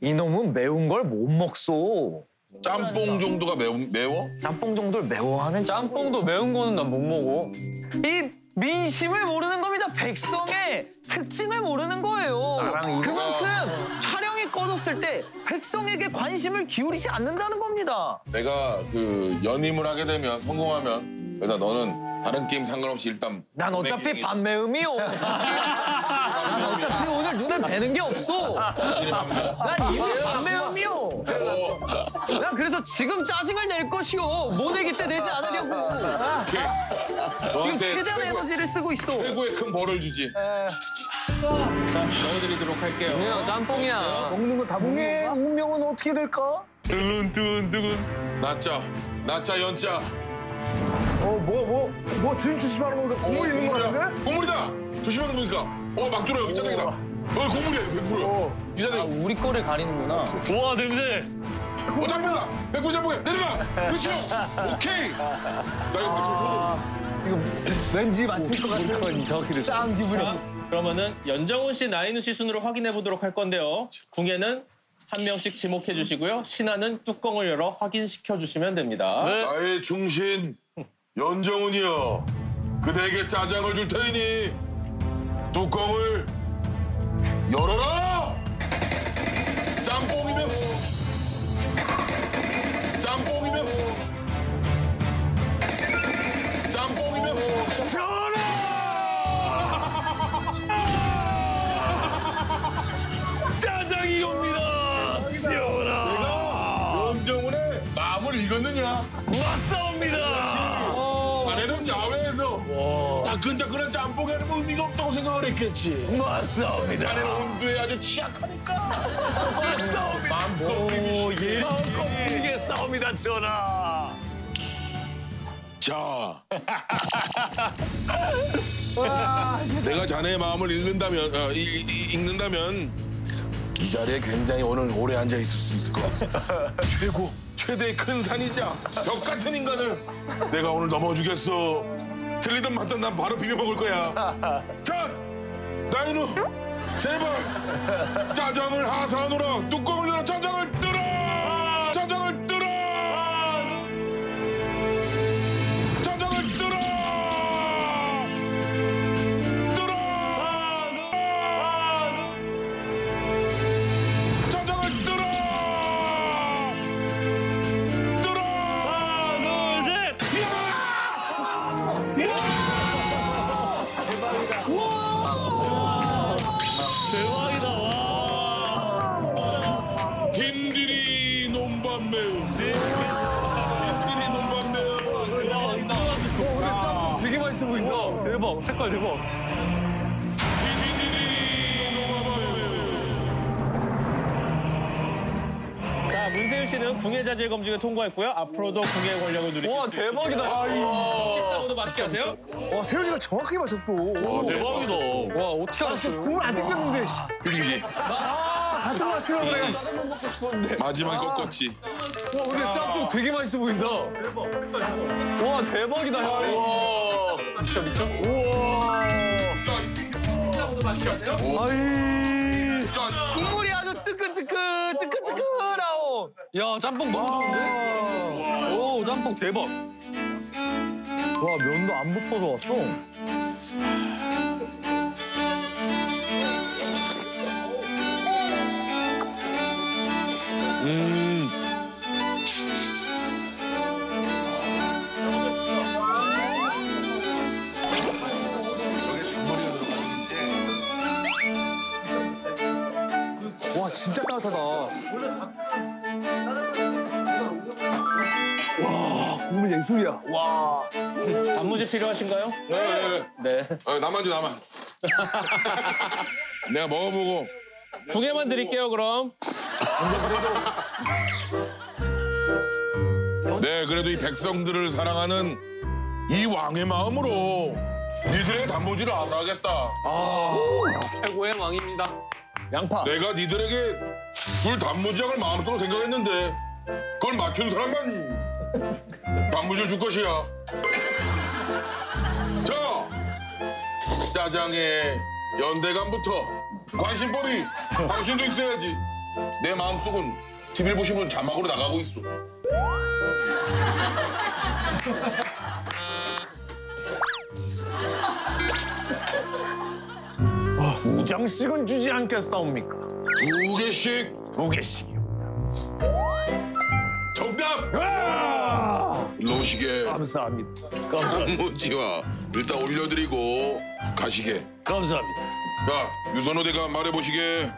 이놈은 매운 걸 못 먹소. 짬뽕 정도가 매우, 매워? 짬뽕 정도를 매워하는 짬뽕도 매운 거는 난 못 먹어. 이 민심을 모르는 겁니다. 백성의 특징을 모르는 거예요. 나랑 그만큼 촬영이 꺼졌을 때 백성에게 관심을 기울이지 않는다는 겁니다. 내가 그 연임을 하게 되면 성공하면 그래서 너는 다른 게임 상관없이 일단 난 어차피 반매음이요. 난 어차피 오늘 눈에 뵈는 게 없어. 난 이미 반매음이요. 어, 난 그래서 지금 짜증을 낼 것이요. 모내기 때 내지 않으려고. 지금 너한테 최대한 최고, 에너지를 쓰고 있어. 최고의 큰 벌을 주지. 자, 넣어드리도록 할게요. 그냥 짬뽕이야. 먹는 거 다 먹는 거야? 운명은 어떻게 될까? 나짜, 나짜, 연짜. 어, 뭐, 뭐, 뭐 지금 조심하는 건가? 국물 있는 거 국물이야. 같은데? 국물이다. 조심하는 거니까. 어, 막 들어 여기 짜장이다. 어, 국물이야, 100%. 어. 이 짜장이. 우리 거를 가리는구나. 우와 냄새. 어, 짬뽕이다. 100% 짬뽕이야. 내려가. 그렇죠. 오케이. 나 이거 맞춰 소름. 왠지 맞힐 것 같은 이상하게 됐어. 짱 기분이. 자, 그러면은 연정훈 씨, 나인우 씨 순으로 확인해 보도록 할 건데요. 궁예는 한 명씩 지목해 주시고요. 신하는 뚜껑을 열어 확인시켜 주시면 됩니다. 네. 나의 중신 연정훈이여 그대에게 짜장을 줄 테니 뚜껑을 열어라 야외에서 따끈따끈한 짬뽕에는 뭐 의미가 없다고 생각을 했겠지 맞사옵니다. 자네는 온도에 아주 취약하니까 마음껏 비비시 마음껏 비게 싸웁니다 전하. 자. 내가 자네의 마음을 읽는다면, 어, 이- 이- 읽는다면 이 자리에 굉장히 오늘 오래 앉아 있을 수 있을 것 같아. 최고, 최대의 큰 산이자 벽 같은 인간을 내가 오늘 넘어주겠어. 틀리든 맞든 난 바로 비벼 먹을 거야. 자, 나인우, 제발 짜장을 하사하노라. 뚜껑을 열어. 짜장을 대박 색깔 대박. 딘디리 논반 매운. 자, 문세윤 씨는 궁예 자질 검증에 통과했고요. 앞으로도 궁예 권력을 누리실 와수 있습니다. 대박이다. 식사 모두 맛있게 하세요. 와, 세훈이가 정확하게 맞췄어. 와, 대박. 대박이다. 와 어떻게 알았어요? 국물 안 땡겼는데. 씨. 그지 아, 같은 거 맞추려고 그래. 마지막에 꺾었지. 와 근데 짬뽕 되게 맛있어 보인다. 와 대박이다 형. 와 미쳐 미쳐. 아이. 국물이 아주 뜨끈뜨끈 뜨끈뜨끈하오. 야 짬뽕 너무 좋은데? 오 짬뽕 대박. 와 면도 안 붙어서 왔어. 와, 진짜 따뜻하다. 와, 국물 예술이야. 단무지 필요하신가요? 네. 네. 어, 나만 줘, 나만. 내가 먹어보고. 궁예만 드릴게요, 그럼. 네, 그래도 이 백성들을 사랑하는 이 왕의 마음으로 니들에게 단무지를 아사하겠다. 최고의 왕입니다. 양파. 내가 니들에게 줄 단무지장을 마음속으로 생각했는데 그걸 맞춘 사람만 단무지를 줄 것이야. 자, 짜장의 연대감부터 관심법이 당신도 있어야지. 내 마음속은 TV를 보시면 자막으로 나가고 있어. 부장씩은 주지 않겠사옵니까? 두 개씩 두 개씩이요. 정답! 일로 오시게. 감사합니다. 단무지와 일단 올려드리고 가시게. 감사합니다. 자, 유선호 대가 말해보시게.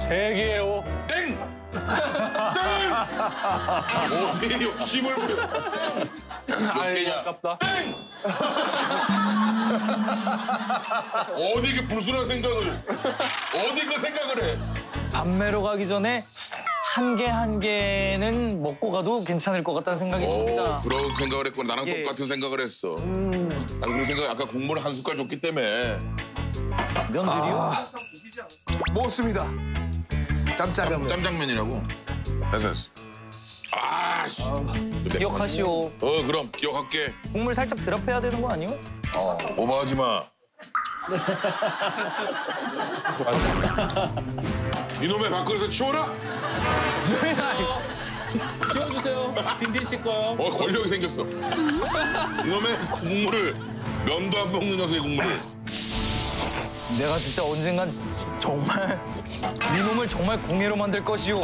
세 개요. 땡! 땡! 어디 욕심을 부려. 몇 개냐? 아깝다. 땡! 어디 이게 불순한 생각을 어디 그 생각을 해? 밤매러 가기 전에 한 개 한 개는 먹고 가도 괜찮을 것 같다는 생각이 오, 듭니다. 그런 생각을 했구나. 나랑 예. 똑같은 생각을 했어. 나는 그런 생각 아까 국물을 한 숟갈 줬기 때문에 면들이요? 먹습니다. 짬짜장. 짬장면이라고. 됐어, 됐어. 아, 씨. 기억하시오. 어, 그럼 기억할게. 국물 살짝 드랍해야 되는 거 아니요? 오버하지 마. 이놈의 밥그릇을 치워라. 치워주세요. 딘딘 씨 거요. 어, 권력이 생겼어. 이놈의 국물을 면도 안 먹는 녀석의 국물을. 내가 진짜 언젠간 정말 네 놈을 정말 궁예로 만들 것이오.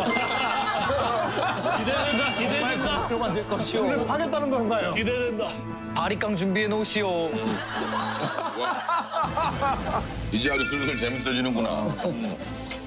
기대된다. 기대된다. 궁예로 만들 것이오. 하겠다는 건가요? 기대된다. 바리깡 준비해 놓으시오. 이제 아주 슬슬 재밌어지는구나.